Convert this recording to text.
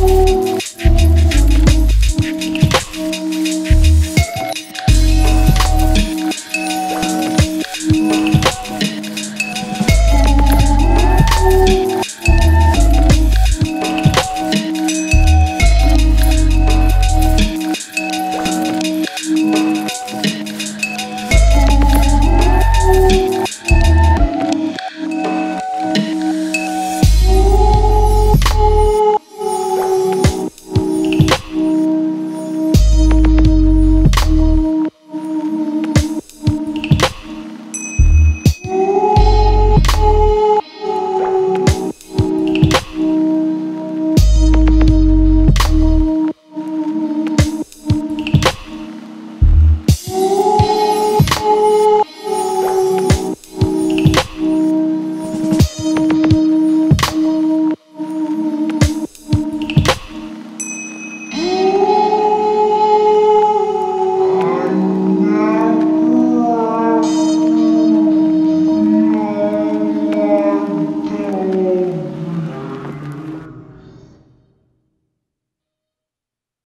you